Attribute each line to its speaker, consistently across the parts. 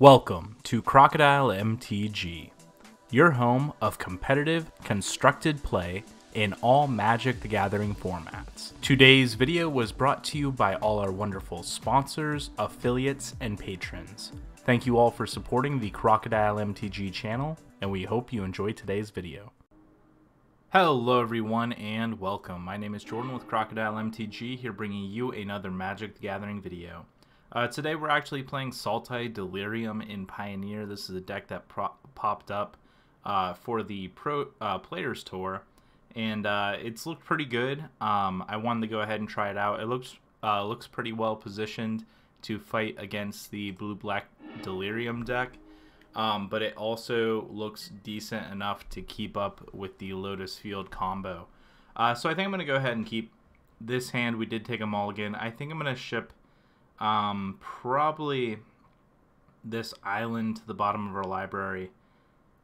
Speaker 1: Welcome to Crocodile MTG, your home of competitive, constructed play in all Magic the Gathering formats. Today's video was brought to you by all our wonderful sponsors, affiliates, and patrons. Thank you all for supporting the Crocodile MTG channel, and we hope you enjoy today's video. Hello everyone and welcome. My name is Jordan with Crocodile MTG, here bringing you another Magic the Gathering video. Uh, today we're actually playing Sultai Delirium in Pioneer. This is a deck that popped up uh, for the Pro uh, Players Tour, and uh, it's looked pretty good. Um, I wanted to go ahead and try it out. It looks uh, looks pretty well positioned to fight against the Blue Black Delirium deck, um, but it also looks decent enough to keep up with the Lotus Field combo. Uh, so I think I'm going to go ahead and keep this hand. We did take a mulligan. I think I'm going to ship um, probably this island to the bottom of our library.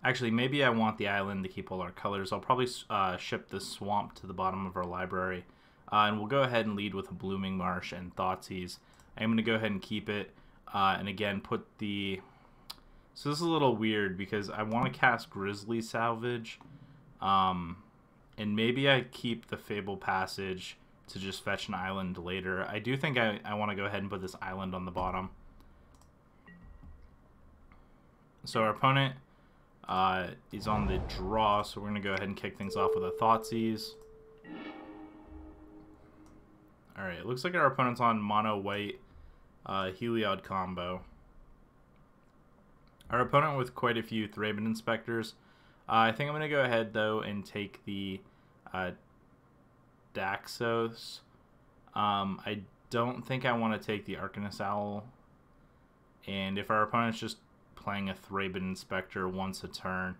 Speaker 1: Actually, maybe I want the island to keep all our colors. I'll probably uh, ship this swamp to the bottom of our library. Uh, and we'll go ahead and lead with a Blooming Marsh and Thoughtseize. I'm going to go ahead and keep it. Uh, and again, put the... So this is a little weird because I want to cast Grisly Salvage. Um, and maybe I keep the Fabled Passage to just fetch an island later. I do think I, I want to go ahead and put this island on the bottom. So our opponent uh, is on the draw, so we're going to go ahead and kick things off with a Thoughtseize. Alright, it looks like our opponent's on mono white uh, Heliod combo. Our opponent with quite a few Thraben Inspectors. Uh, I think I'm going to go ahead, though, and take the uh, Daxos. Um, I don't think I want to take the Arcanist Owl. And if our opponent's just playing a Thraben Inspector once a turn,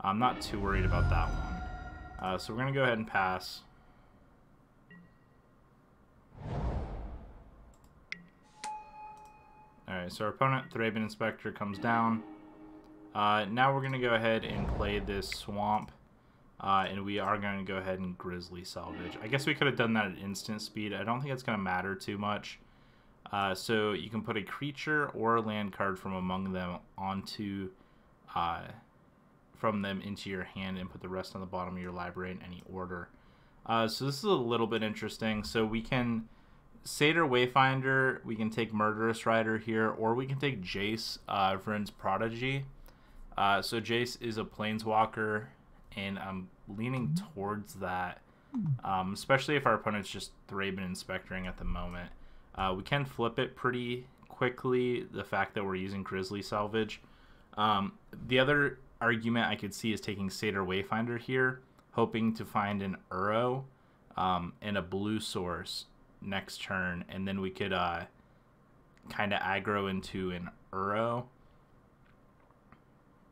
Speaker 1: I'm not too worried about that one. Uh, so we're going to go ahead and pass. Alright, so our opponent, Thraben Inspector, comes down. Uh, now we're going to go ahead and play this Swamp. Uh, and we are going to go ahead and Grisly Salvage. I guess we could have done that at instant speed. I don't think it's going to matter too much. Uh, so you can put a creature or a land card from among them onto, uh, from them into your hand and put the rest on the bottom of your library in any order. Uh, so this is a little bit interesting. So we can Satyr Wayfinder, we can take Murderous Rider here, or we can take Jace, uh, Vryn's Prodigy. Uh, so Jace is a Planeswalker and I'm leaning towards that, um, especially if our opponent's just Thraben Inspectoring at the moment. Uh, we can flip it pretty quickly, the fact that we're using Grisly Salvage. Um, the other argument I could see is taking Satyr Wayfinder here, hoping to find an Uro um, and a blue source next turn, and then we could uh, kind of aggro into an Uro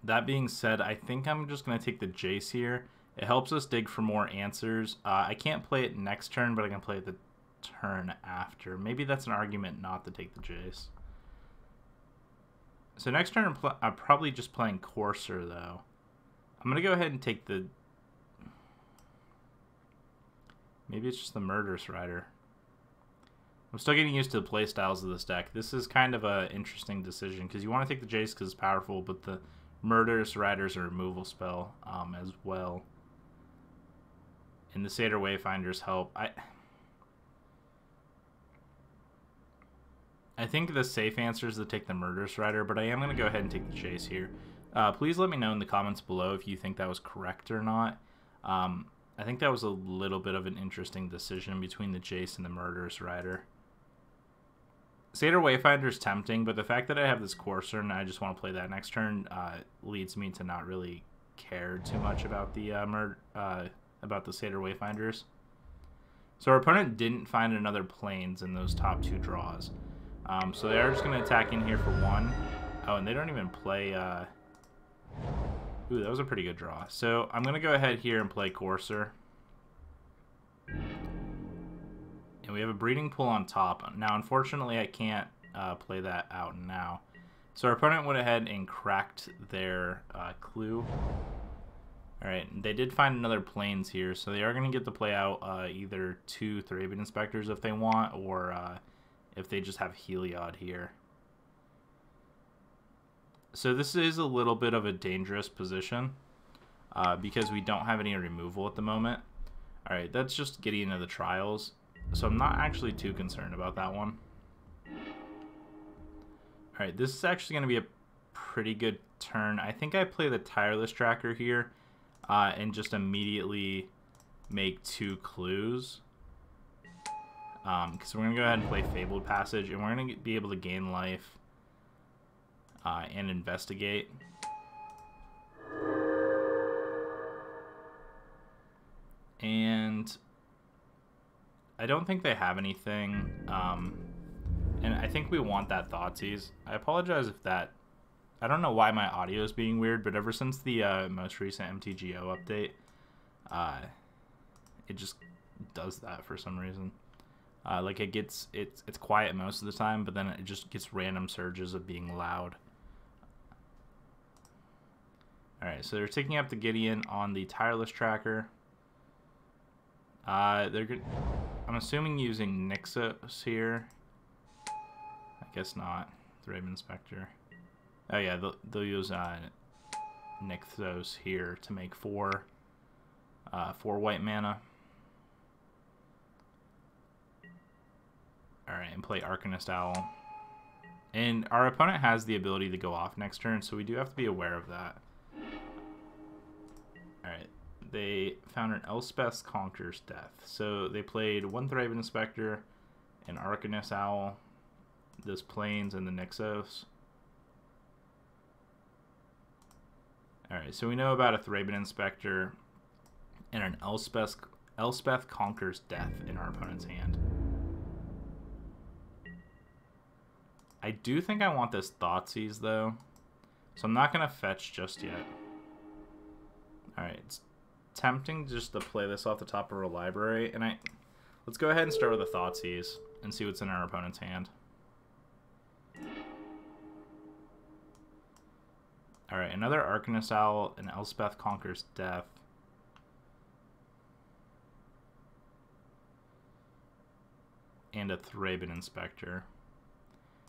Speaker 1: that being said, I think I'm just going to take the Jace here. It helps us dig for more answers. Uh, I can't play it next turn, but I can play it the turn after. Maybe that's an argument not to take the Jace. So next turn, I'm, I'm probably just playing Courser, though. I'm going to go ahead and take the... Maybe it's just the Murderous Rider. I'm still getting used to the playstyles of this deck. This is kind of an interesting decision, because you want to take the Jace because it's powerful, but the Murderous Rider's a removal spell um, as well. And the Satyr Wayfinders help. I I think the safe answer is to take the Murderous Rider, but I am going to go ahead and take the Jace here. Uh, please let me know in the comments below if you think that was correct or not. Um, I think that was a little bit of an interesting decision between the Jace and the Murderous Rider. Satyr Wayfinder is tempting, but the fact that I have this Courser and I just want to play that next turn uh, leads me to not really care too much about the uh, mur- uh, about the Satyr Wayfinders. So our opponent didn't find another plains in those top two draws. Um, so they are just going to attack in here for one. Oh, and they don't even play... Uh... Ooh, that was a pretty good draw. So I'm going to go ahead here and play Courser. And we have a breeding pool on top. Now, unfortunately, I can't uh, play that out now. So our opponent went ahead and cracked their uh, clue. Alright, they did find another plains here, so they are going to get to play out uh, either two Thraben Inspectors if they want, or uh, if they just have Heliod here. so this is a little bit of a dangerous position uh, because we don't have any removal at the moment. All right, that's just getting into the trials. So I'm not actually too concerned about that one. All right, this is actually going to be a pretty good turn. I think I play the tireless tracker here uh, and just immediately make two clues. Because um, we're going to go ahead and play Fabled Passage, and we're going to be able to gain life uh, and investigate. And I don't think they have anything. Um, and I think we want that Thoughtseize. I apologize if that... I don't know why my audio is being weird, but ever since the uh, most recent MTGO update, uh, it just does that for some reason. Uh, like it gets it's it's quiet most of the time, but then it just gets random surges of being loud. All right, so they're taking up the Gideon on the tireless tracker. Uh, they're good. I'm assuming using Nykthos here. I guess not. Thraben Inspector. Oh yeah, they'll, they'll use uh, Nykthos here to make four, uh, four white mana. Alright, and play Arcanist Owl. And our opponent has the ability to go off next turn, so we do have to be aware of that. Alright, they found an Elspeth Conquers Death. So they played one Thraben Inspector, an Arcanist Owl, this Plains, and the Nykthos. Alright, so we know about a Thraben Inspector and an Elspeth, Elspeth Conquers Death in our opponent's hand. I do think I want this Thoughtseize, though. So I'm not going to fetch just yet. Alright, tempting just to play this off the top of our library. And I Let's go ahead and start with a Thoughtseize and see what's in our opponent's hand. Alright, another Arcanist Owl and Elspeth Conquers Death. And a Thraben Inspector.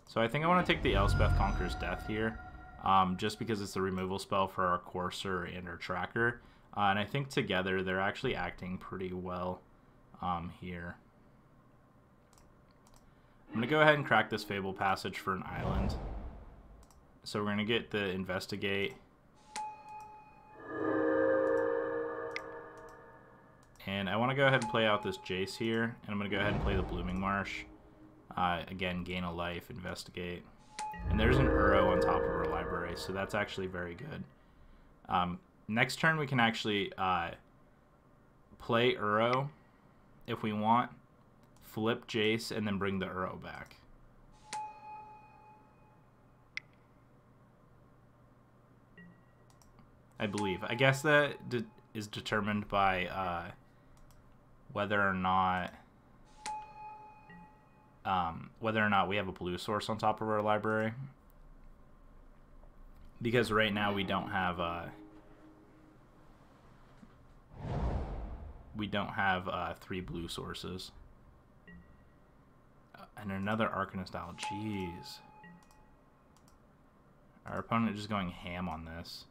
Speaker 1: So I think I want to take the Elspeth Conquers Death here, um, just because it's a removal spell for our Courser and our Tracker. Uh, and I think together they're actually acting pretty well um, here. I'm going to go ahead and crack this Fabled Passage for an island. So we're going to get the Investigate. And I want to go ahead and play out this Jace here. And I'm going to go ahead and play the Blooming Marsh. Uh, again, gain a life, investigate. And there's an Uro on top of our library, so that's actually very good. Um, next turn, we can actually uh, play Uro if we want, flip Jace, and then bring the Uro back. I believe. I guess that de is determined by uh, whether or not um, whether or not we have a blue source on top of our library. Because right now we don't have uh, we don't have uh, three blue sources. Uh, and another Arcanist Owl. Jeez. Our opponent is just going ham on this.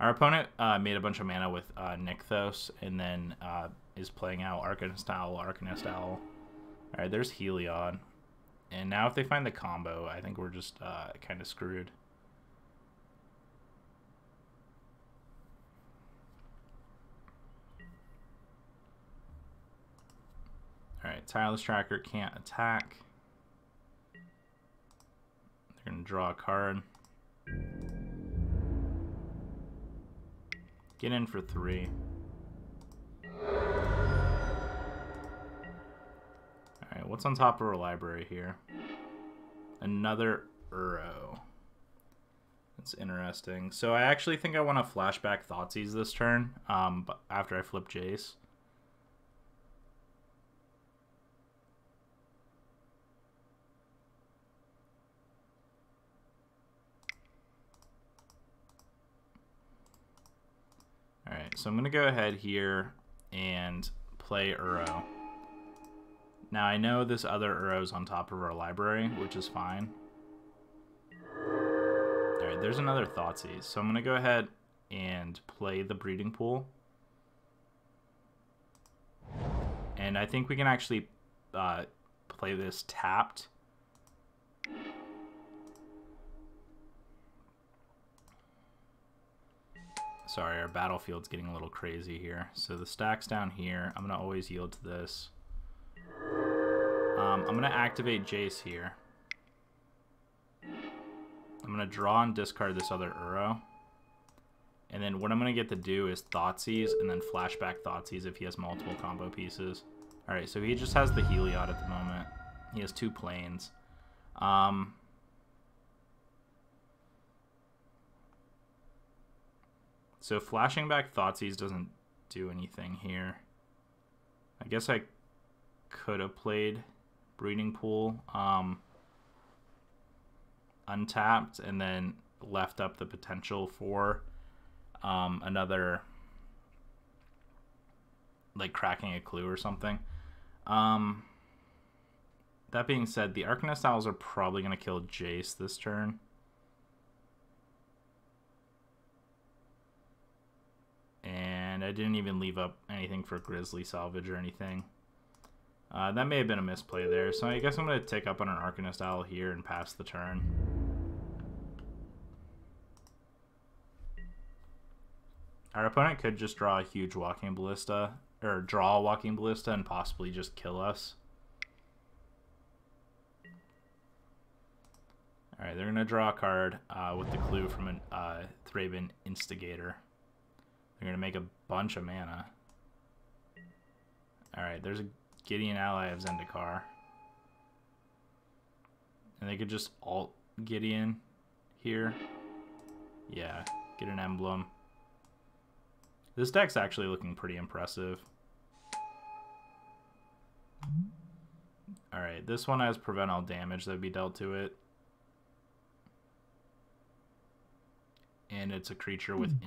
Speaker 1: Our opponent uh, made a bunch of mana with uh, Nykthos and then uh, is playing out Arcanist Owl, Arcanist Owl. Alright, there's Heliod. And now if they find the combo, I think we're just uh, kind of screwed. Alright, Tireless Tracker can't attack. They're going to draw a card. Get in for three. Alright, what's on top of our library here? Another Uro. That's interesting. So I actually think I want to flashback Thoughtseize this turn, um, after I flip Jace. Alright, so I'm going to go ahead here and play Uro. Now I know this other Uro's on top of our library, which is fine. Alright, there's another Thoughtseize. So I'm going to go ahead and play the Breeding Pool. And I think we can actually uh, play this tapped. Sorry, our battlefield's getting a little crazy here. So the stack's down here. I'm going to always yield to this. Um, I'm going to activate Jace here. I'm going to draw and discard this other Uro. And then what I'm going to get to do is Thoughtseize and then Flashback Thoughtseize if he has multiple combo pieces. Alright, so he just has the Heliod at the moment. He has two plains. Um, so flashing back Thoughtseize doesn't do anything here. I guess I could have played Breeding Pool um, untapped and then left up the potential for um, another like cracking a clue or something. Um, that being said, the Arcanist Owls are probably going to kill Jace this turn. And I didn't even leave up anything for Grisly Salvage or anything. Uh, that may have been a misplay there, so I guess I'm going to take up on an Arcanist Owl here and pass the turn. Our opponent could just draw a huge Walking Ballista, or draw a Walking Ballista and possibly just kill us. Alright, they're going to draw a card uh, with the clue from a uh, Instigator. They're to make a bunch of mana. Alright, there's a Gideon ally of Zendikar. And they could just alt Gideon here. Yeah, get an emblem. This deck's actually looking pretty impressive. Alright, this one has prevent all damage that would be dealt to it. And it's a creature with hmm.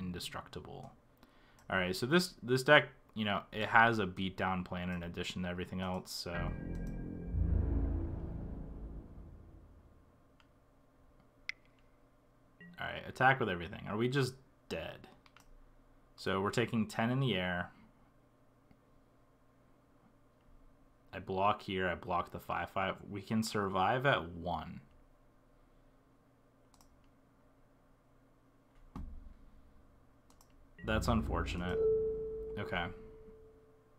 Speaker 1: Indestructible. Alright, so this this deck, you know, it has a beatdown plan in addition to everything else, so... Alright, attack with everything. Are we just dead? So we're taking 10 in the air. I block here. I block the 5-5. We can survive at 1. That's unfortunate. Okay.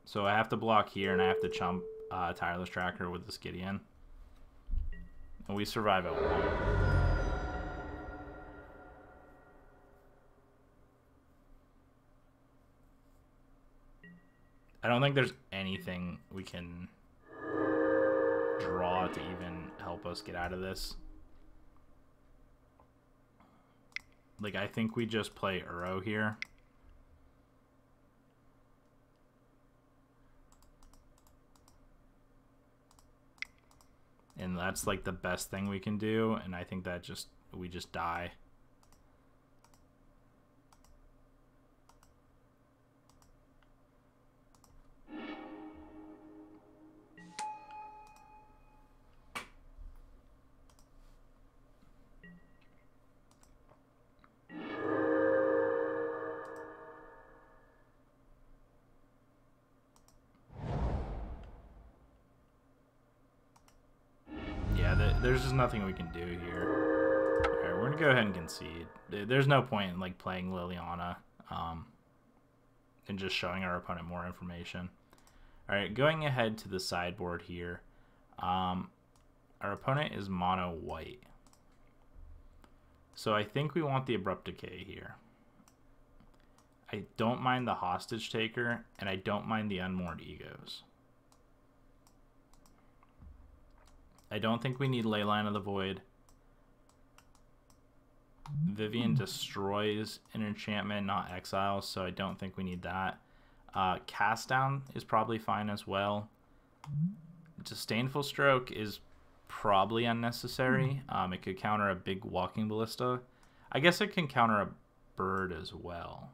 Speaker 1: So I have to block here, and I have to chump uh, Tireless Tracker with this Gideon. And we survive at 1. I don't think there's anything we can draw to even help us get out of this. Like, I think we just play Uro here. And that's like the best thing we can do, and I think that just, we just die. Nothing we can do here. Alright, we're gonna go ahead and concede. There's no point in like playing Liliana um, and just showing our opponent more information. Alright, going ahead to the sideboard here. Um, our opponent is mono white. So I think we want the Abrupt Decay here. I don't mind the Hostage Taker, and I don't mind the Unmoored Egos. I don't think we need Leyline of the Void. Vivien destroys an enchantment, not exiles, so I don't think we need that. Uh, cast down is probably fine as well. Disdainful stroke is probably unnecessary. Um, it could counter a big walking ballista. I guess it can counter a bird as well.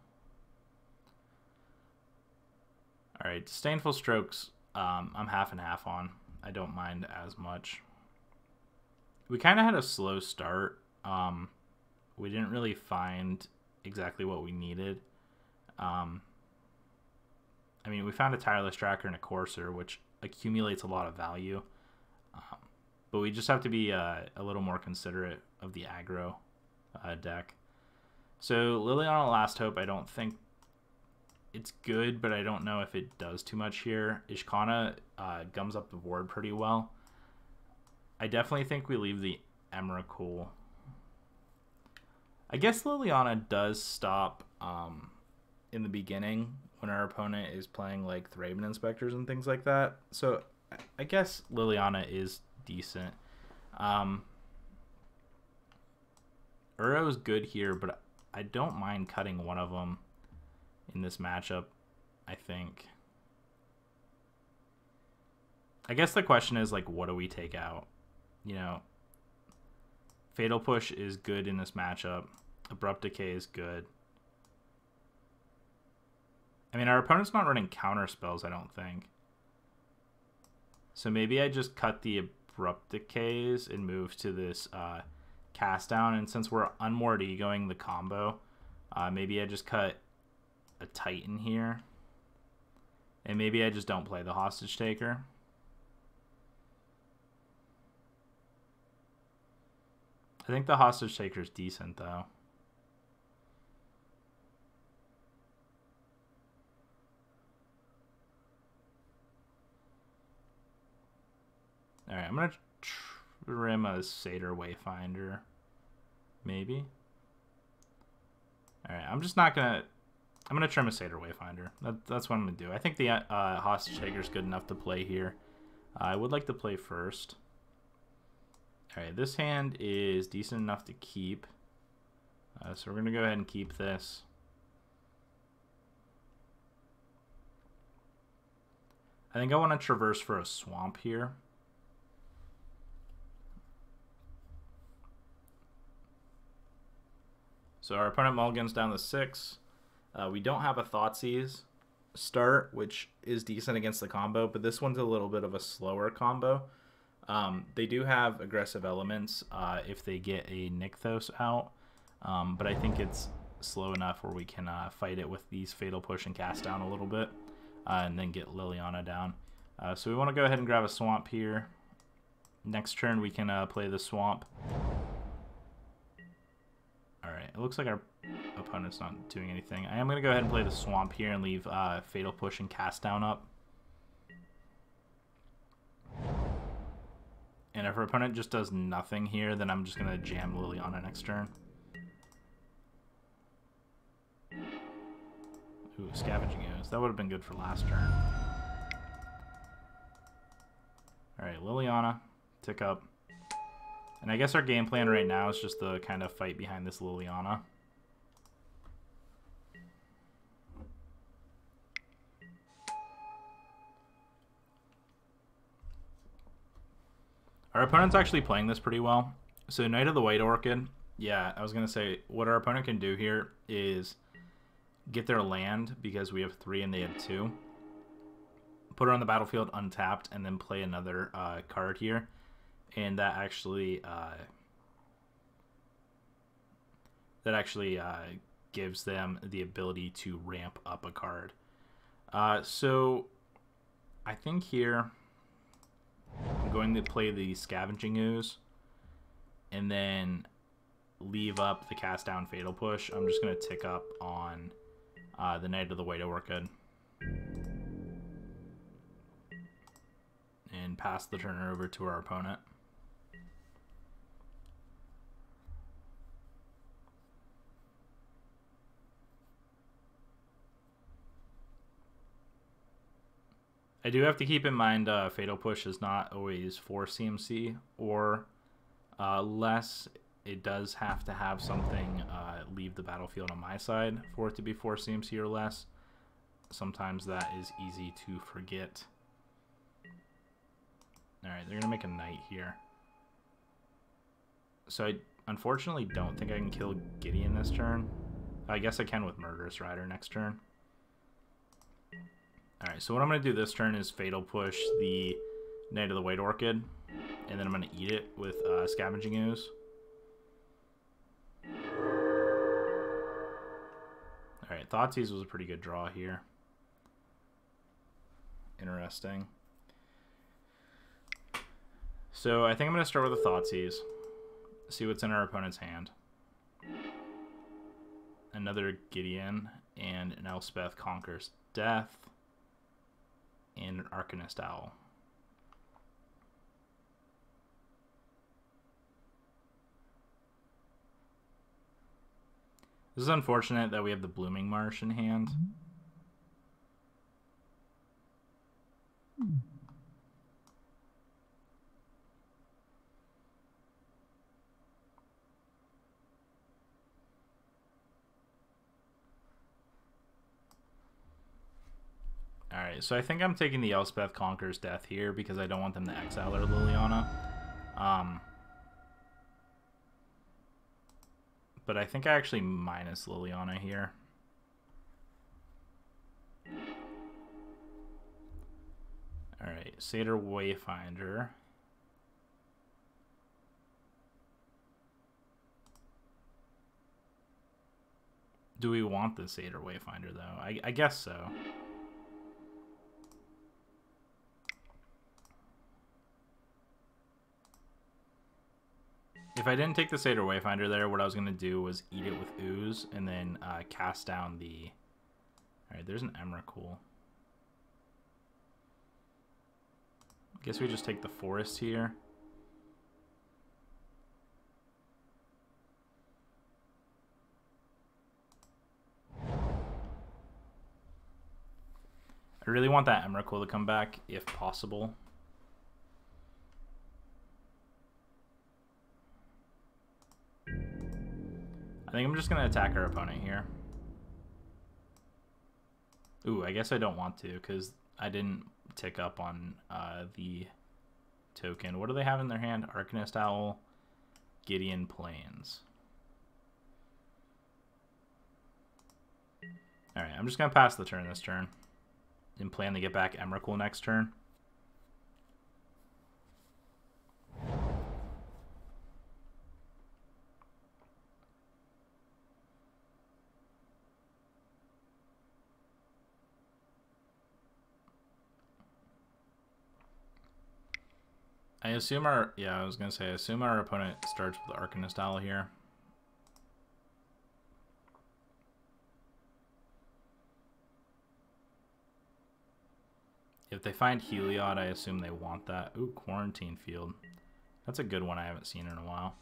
Speaker 1: All right, disdainful strokes. Um, I'm half and half on. I don't mind as much we kind of had a slow start um, we didn't really find exactly what we needed. Um, I mean, we found a tireless tracker and a courser, which accumulates a lot of value. Um, but we just have to be uh, a little more considerate of the aggro uh, deck. So Liliana Last Hope, I don't think it's good, but I don't know if it does too much here. Ishkanah uh, gums up the board pretty well. I definitely think we leave the Emrakul. I guess Liliana does stop um, in the beginning when our opponent is playing like Thraben Inspectors and things like that. So I guess Liliana is decent. Um, is good here, but I don't mind cutting one of them in this matchup, I think. I guess the question is like what do we take out? You know, Fatal Push is good in this matchup. Abrupt Decay is good. I mean, our opponent's not running counter spells, I don't think. So maybe I just cut the Abrupt Decays and move to this uh, Cast Down. And since we're Unmoored Egoing the combo, uh, maybe I just cut a Titan here. And maybe I just don't play the Hostage Taker. I think the Hostage Taker is decent, though. Alright, I'm going to trim a Satyr Wayfinder. Maybe. Alright, I'm just not to... I'm to trim a Satyr Wayfinder. That, that's what I'm to do. I think the uh, Hostage Taker is good enough to play here. Uh, I would like to play first. Alright, this hand is decent enough to keep. Uh, so we're going to go ahead and keep this. I think I want to traverse for a swamp here. So our opponent mulligans down to six. Uh, we don't have a Thoughtseize start, which is decent against the combo, but this one's a little bit of a slower combo. Um, they do have aggressive elements uh, if they get a Nykthos out, um, but I think it's slow enough where we can uh, fight it with these Fatal Push and Cast down a little bit, uh, and then get Liliana down. Uh, so we want to go ahead and grab a Swamp here. Next turn we can uh, play the Swamp. Alright, it looks like our opponent's not doing anything. I am going to go ahead and play the Swamp here and leave uh, Fatal Push and Cast Down up. And if our opponent just does nothing here, then I'm just going to jam Liliana next turn. Ooh, Scavenging Ooze. That would have been good for last turn. Alright, Liliana. Tick up. And I guess our game plan right now is just to kind of fight behind this Liliana. Our opponent's actually playing this pretty well. So Knight of the White Orchid, yeah, I was going to say, what our opponent can do here is get their land, because we have three and they have two. Put her on the battlefield untapped, and then play another uh, card here and that actually uh, that actually uh, gives them the ability to ramp up a card. Uh, so I think here I'm going to play the Scavenging Ooze and then leave up the cast down Fatal Push. I'm just going to tick up on uh, the Knight of the White Orchid. And pass the turn over to our opponent. I do have to keep in mind uh, Fatal Push is not always 4 CMC or uh, less. It does have to have something uh, leave the battlefield on my side for it to be 4 CMC or less. Sometimes that is easy to forget. Alright, they're going to make a knight here. So I unfortunately don't think I can kill Gideon this turn. I guess I can with Murderous Rider next turn. Alright, so what I'm going to do this turn is Fatal Push the Knight of the White Orchid, and then I'm going to eat it with uh, Scavenging Ooze. Alright, Thoughtseize was a pretty good draw here. Interesting. So I think I'm going to start with the Thoughtseize. See what's in our opponent's hand. Another Gideon and an Elspeth Conquers Death and an Arcanist Owl. This is unfortunate that we have the Blooming Marsh in hand. Hmm. Alright, so I think I'm taking the Elspeth Conquer's Death here because I don't want them to exile their Liliana. Um, but I think I actually minus Liliana here. Alright, Satyr Wayfinder. Do we want the Satyr Wayfinder, though? I, I guess so. If I didn't take the Satyr Wayfinder there, what I was going to do was eat it with Ooze and then uh, cast down the... Alright, there's an Emrakul. Guess we just take the Forest here. I really want that Emrakul to come back, if possible. I think I'm just going to attack our opponent here. Ooh, I guess I don't want to because I didn't tick up on uh, the token. What do they have in their hand? Arcanist Owl, Gideon Plains. Alright, I'm just going to pass the turn this turn and plan to get back Emrakul next turn. I assume our yeah, I was gonna say I assume our opponent starts with the Arcanist Owl here. If they find Heliod, I assume they want that. Ooh, Quarantine Field. That's a good one I haven't seen in a while.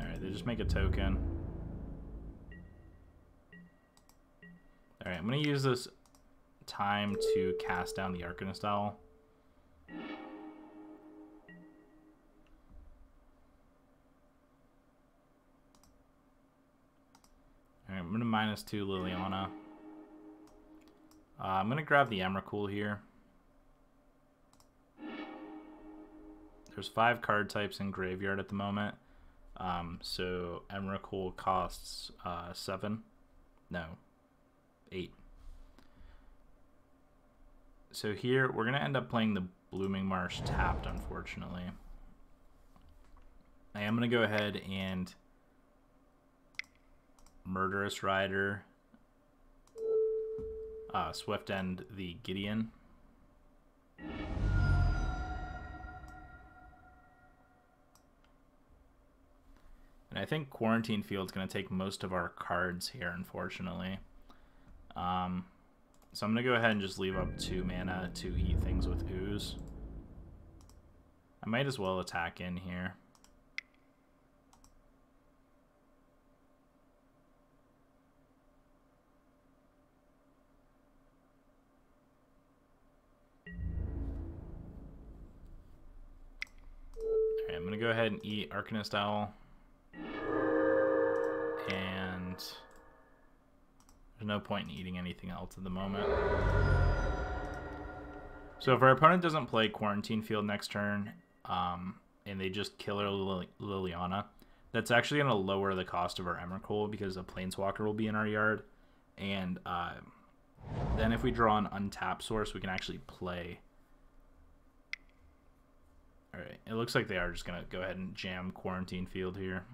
Speaker 1: Alright, they just make a token. Alright, I'm going to use this time to cast down the Arcanist Owl. Alright, I'm going to minus two Liliana. Uh, I'm going to grab the Emrakul here. There's five card types in Graveyard at the moment. Um, so Emrakul costs uh, seven. No, eight. So here, we're going to end up playing the Blooming Marsh tapped, unfortunately. I am going to go ahead and Murderous Rider, uh, Swift End the Gideon. And I think Quarantine Field's going to take most of our cards here, unfortunately. Um, so I'm going to go ahead and just leave up two mana to eat things with Ooze. I might as well attack in here. I'm going to go ahead and eat Arcanist Owl. And there's no point in eating anything else at the moment. So if our opponent doesn't play Quarantine Field next turn, um, and they just kill our Liliana, that's actually going to lower the cost of our Emrakul because a Planeswalker will be in our yard. And uh, then if we draw an untapped source, we can actually play Alright, it looks like they are just going to go ahead and jam Quarantine Field here.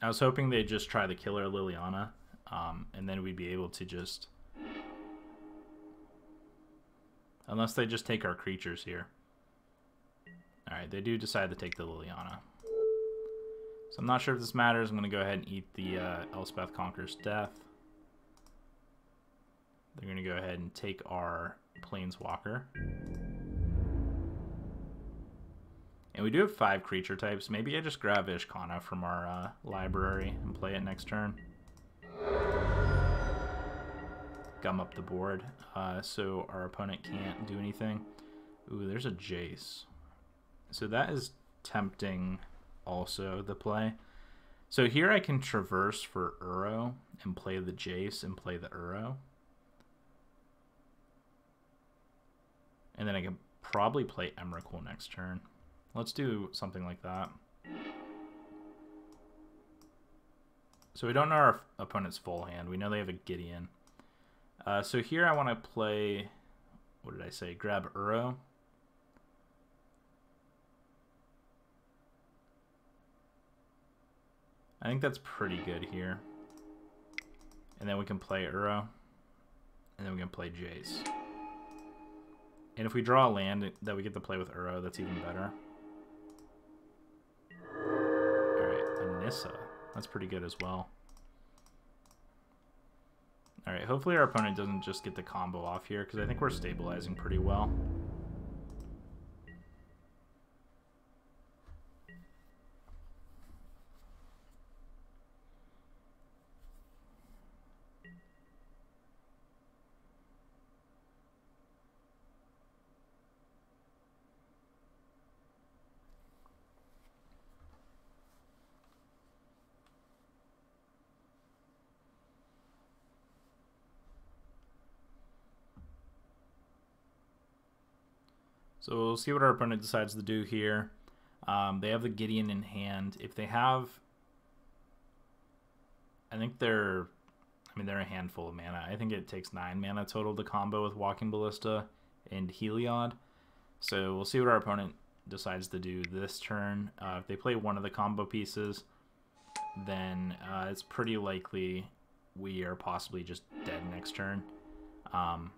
Speaker 1: I was hoping they'd just try the killer Liliana, um, and then we'd be able to just... Unless they just take our creatures here. Alright, they do decide to take the Liliana. So I'm not sure if this matters. I'm going to go ahead and eat the uh, Elspeth Conquers Death. They're going to go ahead and take our Planeswalker. And we do have five creature types. Maybe I just grab Ishkanah from our uh, library and play it next turn. Gum up the board uh, so our opponent can't do anything. Ooh, there's a Jace. So that is tempting also the play. So here I can traverse for Uro and play the Jace and play the Uro. And then I can probably play Emrakul next turn. Let's do something like that. So we don't know our opponent's full hand. We know they have a Gideon. Uh, so here I want to play, what did I say, grab Uro. I think that's pretty good here. And then we can play Uro. And then we can play Jace. And if we draw a land that we get to play with Uro, that's even better. Anissa. That's pretty good as well. Alright, hopefully our opponent doesn't just get the combo off here, because I think we're stabilizing pretty well. So we'll see what our opponent decides to do here. Um, they have the Gideon in hand. If they have, I think they're, I mean, they're a handful of mana. I think it takes nine mana total to combo with Walking Ballista and Heliod. So we'll see what our opponent decides to do this turn. Uh, if they play one of the combo pieces, then uh, it's pretty likely we are possibly just dead next turn. Um,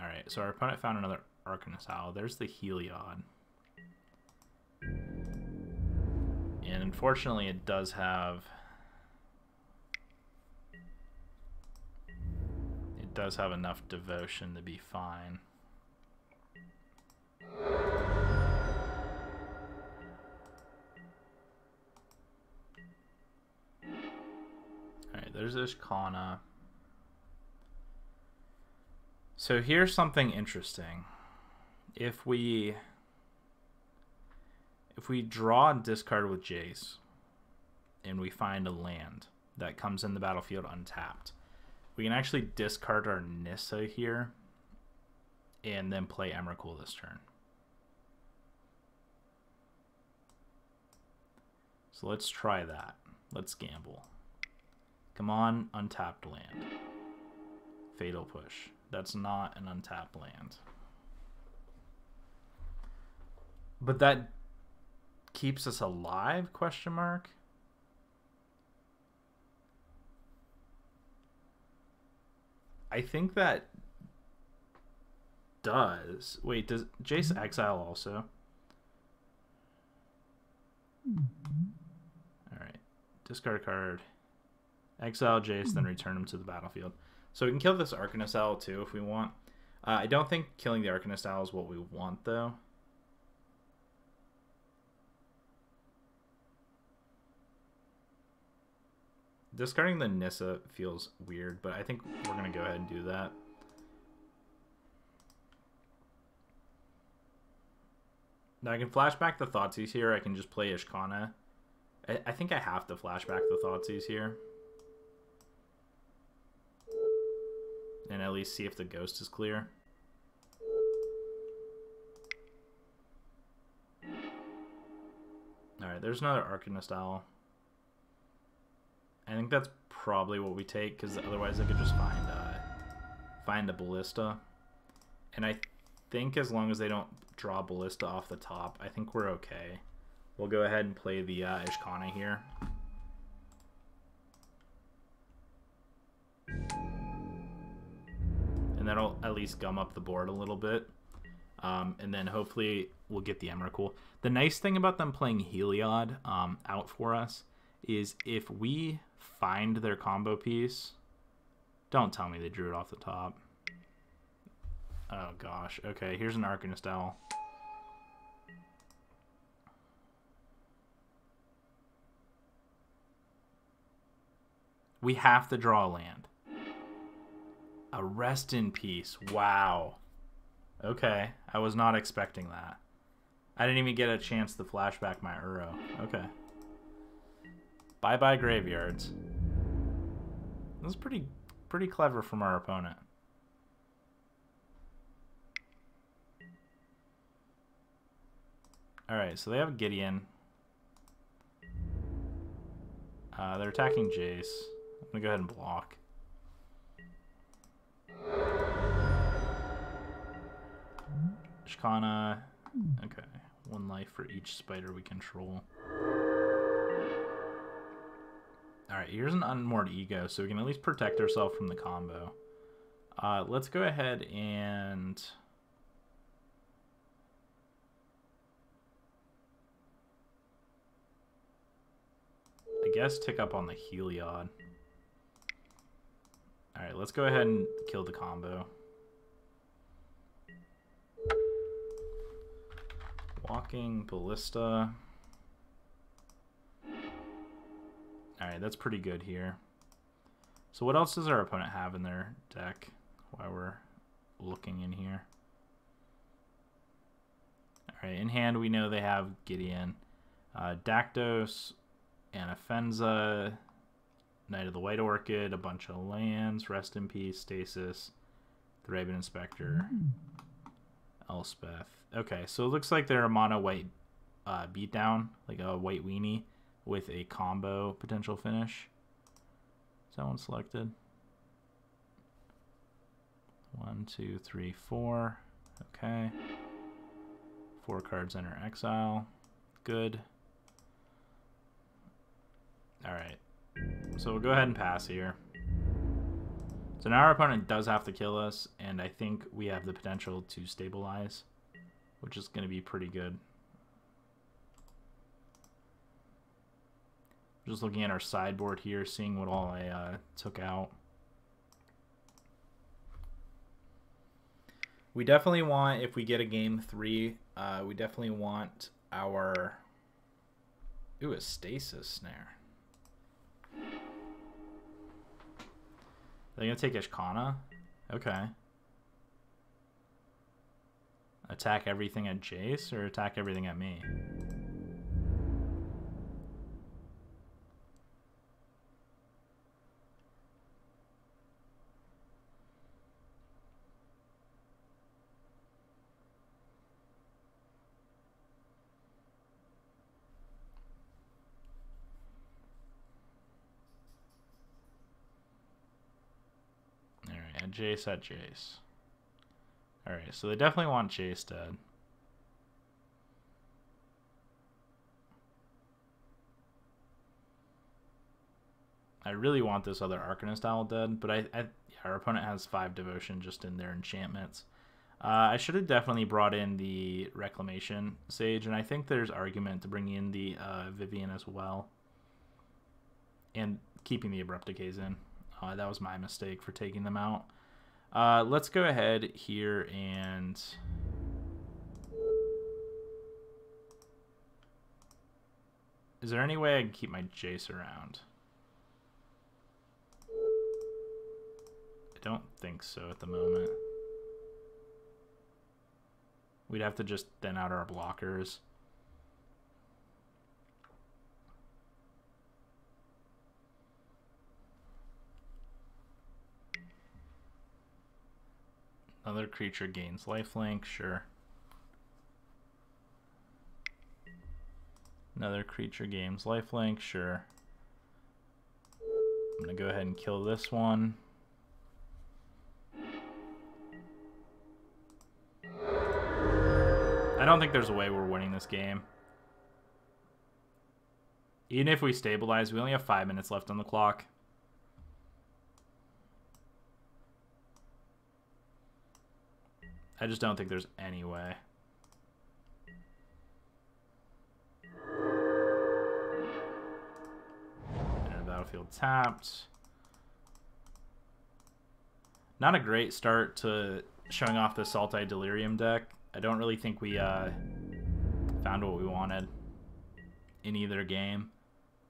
Speaker 1: all right, so our opponent found another Owl. There's the Heliod. And unfortunately, it does have... It does have enough devotion to be fine. Alright, there's Ishkanah. So here's something interesting if we if we draw and discard with Jace and we find a land that comes in the battlefield untapped, we can actually discard our Nissa here and then play Emrakul this turn. So let's try that. Let's gamble. Come on, untapped land. Fatal Push. That's not an untapped land. But that keeps us alive? Question mark. I think that does. Wait, does Jace mm-hmm. exile also? All right. Discard a card. Exile Jace, then return him to the battlefield. So we can kill this Arcanist Owl too if we want. Uh, I don't think killing the Arcanist Owl is what we want though. Discarding the Nissa feels weird, but I think we're going to go ahead and do that. Now I can flashback the Thoughtseize here. I can just play Ishkanah. I, I think I have to flashback the Thoughtseize here. And at least see if the ghost is clear. Alright, there's another Arcanist Owl. I think that's probably what we take, because otherwise I could just find uh, find a ballista. And I think as long as they don't draw ballista off the top, I think we're okay. We'll go ahead and play the uh, Ishkanah here. And that'll at least gum up the board a little bit. Um, and then hopefully we'll get the Emrakul. The nice thing about them playing Heliod um, out for us is if we find their combo piece, don't tell me they drew it off the top. Oh gosh. Okay, here's an Arcanist Owl. We have to draw a land. A rest in peace. Wow. Okay, I was not expecting that. I didn't even get a chance to flashback my Uro. Okay. Bye-bye graveyards. That was pretty pretty clever from our opponent. Alright, so they have Gideon. Uh, they're attacking Jace. I'm gonna go ahead and block. Ishkanah. Okay. One life for each spider we control. Alright, here's an unmoored ego, so we can at least protect ourselves from the combo. Uh, let's go ahead and... I guess tick up on the Heliod. Alright, let's go ahead and kill the combo. Walking Ballista. Alright, that's pretty good here. So what else does our opponent have in their deck while we're looking in here? Alright, in hand we know they have Gideon, uh, Daxos, Anafenza, Knight of the White Orchid, a bunch of lands, Rest in Peace, Stasis, Thraben Inspector, Elspeth. Okay, so it looks like they're a mono white uh, beatdown, like a white weenie with a combo potential finish. Is that one selected? One, two, three, four. Okay. Four cards enter exile. Good. Alright. So we'll go ahead and pass here. So now our opponent does have to kill us, and I think we have the potential to stabilize, which is going to be pretty good. Just looking at our sideboard here, seeing what all I uh, took out. We definitely want, if we get a game three, uh, we definitely want our... Ooh, a stasis snare. They're going to take Ishkanah? Okay. Attack everything at Jace or attack everything at me? Jace at Jace. Alright, so they definitely want Jace dead. I really want this other Arcanist Owl dead, but I, I our opponent has five devotion just in their enchantments. Uh, I should have definitely brought in the Reclamation Sage, and I think there's argument to bring in the uh, Vivien as well. And keeping the Abrupt Decays in. Uh, that was my mistake for taking them out. Uh, let's go ahead here and... Is there any way I can keep my Jace around? I don't think so at the moment. We'd have to just thin out our blockers. Another creature gains lifelink, sure. Another creature gains lifelink, sure. I'm gonna go ahead and kill this one. I don't think there's a way we're winning this game. Even if we stabilize, we only have five minutes left on the clock. I just don't think there's any way. And battlefield tapped. Not a great start to showing off the Sultai Delirium deck. I don't really think we uh, found what we wanted in either game.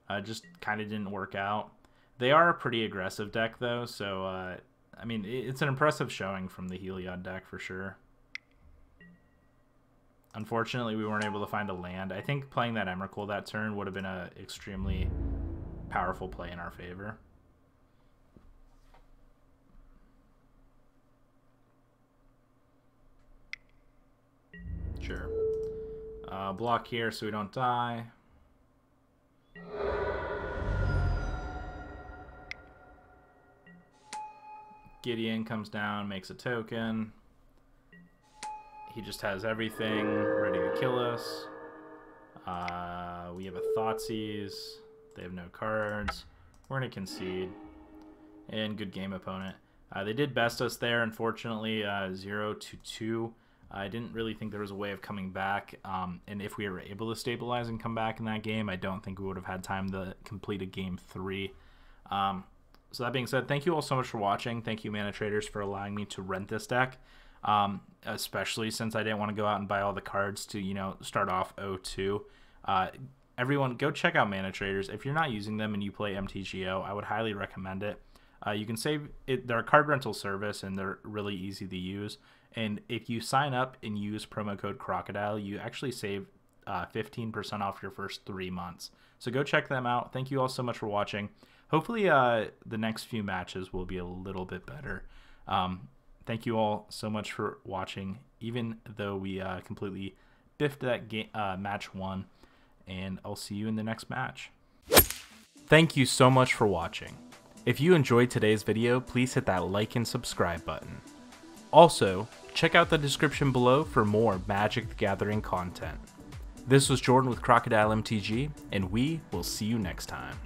Speaker 1: Uh, just kind of didn't work out. They are a pretty aggressive deck, though, so uh, I mean, it's an impressive showing from the Heliod deck for sure. Unfortunately, we weren't able to find a land. I think playing that Emrakul that turn would have been an extremely powerful play in our favor. Sure. Uh, block here so we don't die. Gideon comes down, makes a token. He just has everything ready to kill us. Uh, we have a Thoughtseize. They have no cards. We're going to concede. And good game opponent. Uh, they did best us there, unfortunately, uh, 0 to 2. I didn't really think there was a way of coming back. Um, and if we were able to stabilize and come back in that game, I don't think we would have had time to complete a game three. Um, so that being said, thank you all so much for watching. Thank you, Mana Traders, for allowing me to rent this deck. Um, especially since I didn't want to go out and buy all the cards to, you know, start off 0-2. Uh, everyone, go check out Mana Traders. If you're not using them and you play MTGO, I would highly recommend it. Uh, you can save it. They're a card rental service and they're really easy to use. And if you sign up and use promo code Crocodile, you actually save uh, 15% off your first three months. So go check them out. Thank you all so much for watching. Hopefully, uh, the next few matches will be a little bit better. Um, thank you all so much for watching, even though we uh, completely biffed that game, uh, match one. And I'll see you in the next match. Thank you so much for watching. If you enjoyed today's video, please hit that like and subscribe button. Also, check out the description below for more Magic the Gathering content. This was Jordan with Crocodile MTG, and we will see you next time.